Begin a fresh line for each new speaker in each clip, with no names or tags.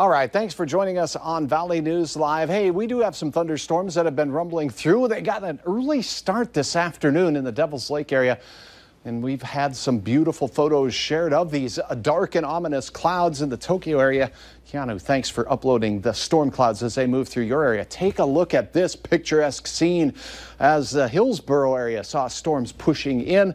All right, thanks for joining us on Valley News Live. Hey, we do have some thunderstorms that have been rumbling through. They got an early start this afternoon in the Devil's Lake area. And we've had some beautiful photos shared of these dark and ominous clouds in the Tokio area. Keanu, thanks for uploading the storm clouds as they move through your area. Take a look at this picturesque scene as the Hillsboro area saw storms pushing in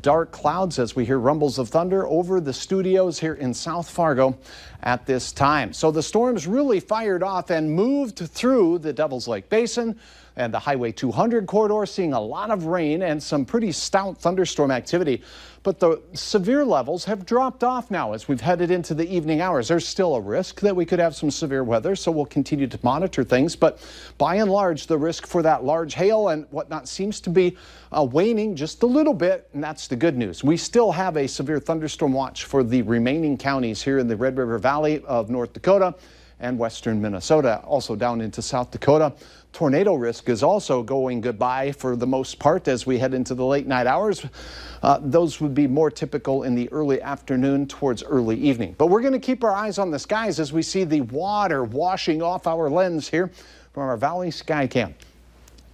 dark clouds as we hear rumbles of thunder over the studios here in South Fargo at this time. So the storms really fired off and moved through the Devil's Lake Basin and the Highway 200 corridor, seeing a lot of rain and some pretty stout thunderstorm activity. But the severe levels have dropped off now as we've headed into the evening hours. There's still a risk that we could have some severe weather, so we'll continue to monitor things. But by and large, the risk for that large hail and whatnot seems to be uh, waning just a little bit, and that's the good news. We still have a severe thunderstorm watch for the remaining counties here in the Red River Valley of North Dakota and western Minnesota, also down into South Dakota. Tornado risk is also going goodbye for the most part as we head into the late night hours. Uh, those would be more typical in the early afternoon towards early evening. But we're going to keep our eyes on the skies as we see the water washing off our lens here from our Valley Sky Cam.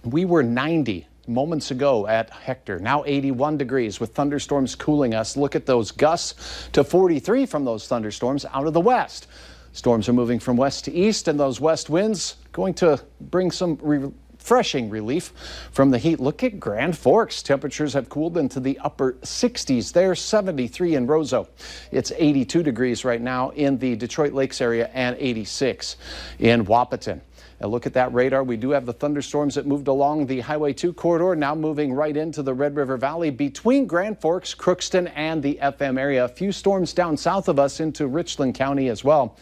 We were 90 moments ago at Hector. Now 81 degrees with thunderstorms cooling us. Look at those gusts to 43 from those thunderstorms out of the west. Storms are moving from west to east, and those west winds going to bring some refreshing relief from the heat. Look at Grand Forks. Temperatures have cooled into the upper 60s there, 73 in Roseau. It's 82 degrees right now in the Detroit Lakes area and 86 in Wahpeton. A look at that radar. We do have the thunderstorms that moved along the Highway 2 corridor, now moving right into the Red River Valley between Grand Forks, Crookston, and the FM area. A few storms down south of us into Richland County as well.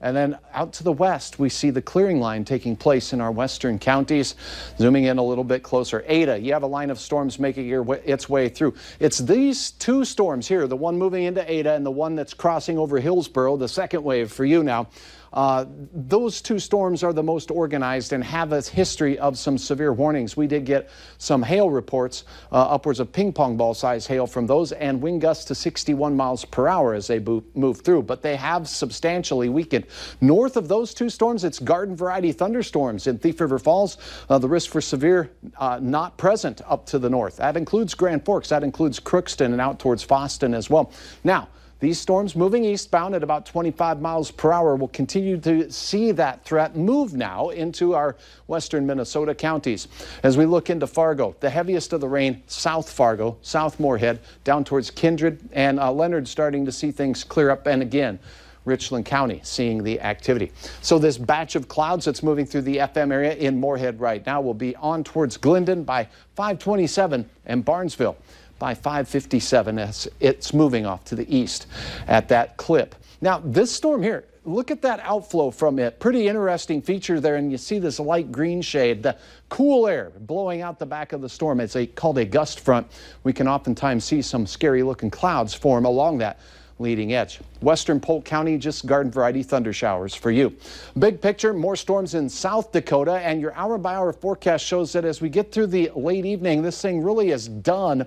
And then out to the west, we see the clearing line taking place in our western counties. Zooming in a little bit closer, Ada, you have a line of storms making its way through. It's these two storms here, the one moving into Ada and the one that's crossing over Hillsboro, the second wave for you now. Uh, those two storms are the most organized and have a history of some severe warnings. We did get some hail reports, uh, upwards of ping pong ball size hail from those, and wind gusts to 61 miles per hour as they move through. But they have substantially weakened. North of those two storms, it's garden variety thunderstorms in Thief River Falls. Uh, the risk for severe uh, not present up to the north. That includes Grand Forks, that includes Crookston and out towards Fosston as well. Now, these storms moving eastbound at about 25 miles per hour will continue to see that threat move now into our western Minnesota counties. As we look into Fargo, the heaviest of the rain, South Fargo, South Moorhead, down towards Kindred, and uh, Leonard starting to see things clear up. And again, Richland County seeing the activity. So this batch of clouds that's moving through the FM area in Moorhead right now will be on towards Glyndon by 527 and Barnesville by 557 as it's moving off to the east at that clip. Now, this storm here, look at that outflow from it. Pretty interesting feature there, and you see this light green shade, the cool air blowing out the back of the storm. It's a, called a gust front. We can oftentimes see some scary looking clouds form along that leading edge. Western Polk County, just garden variety thunder showers for you. Big picture, more storms in South Dakota, and your hour by hour forecast shows that as we get through the late evening, this thing really is done.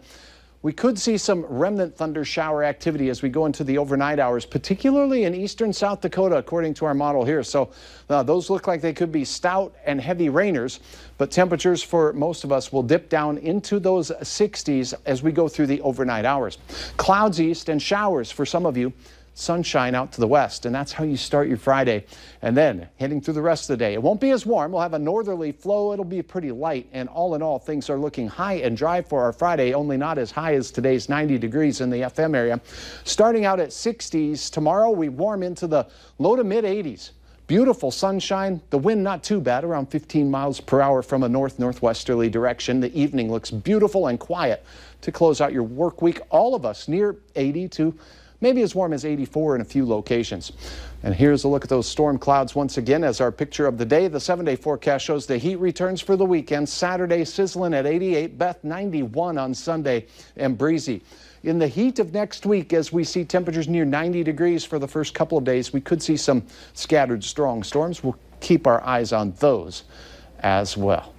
We could see some remnant thunder shower activity as we go into the overnight hours, particularly in eastern South Dakota, according to our model here. So uh, those look like they could be stout and heavy rainers, but temperatures for most of us will dip down into those 60s as we go through the overnight hours. Clouds east and showers for some of you sunshine out to the west, and that's how you start your Friday. And then heading through the rest of the day, it won't be as warm. We'll have a northerly flow. It'll be pretty light, and all in all, things are looking high and dry for our Friday, only not as high as today's 90 degrees in the FM area. Starting out at 60s tomorrow, we warm into the low to mid 80s. Beautiful sunshine, the wind not too bad, around 15 miles per hour from a north northwesterly direction. The evening looks beautiful and quiet to close out your work week. All of us near 80 to maybe as warm as 84 in a few locations. And here's a look at those storm clouds once again as our picture of the day. The seven day forecast shows the heat returns for the weekend. Saturday sizzling at 88, Beth 91 on Sunday, and breezy. In the heat of next week, as we see temperatures near 90 degrees for the first couple of days, we could see some scattered strong storms. We'll keep our eyes on those as well.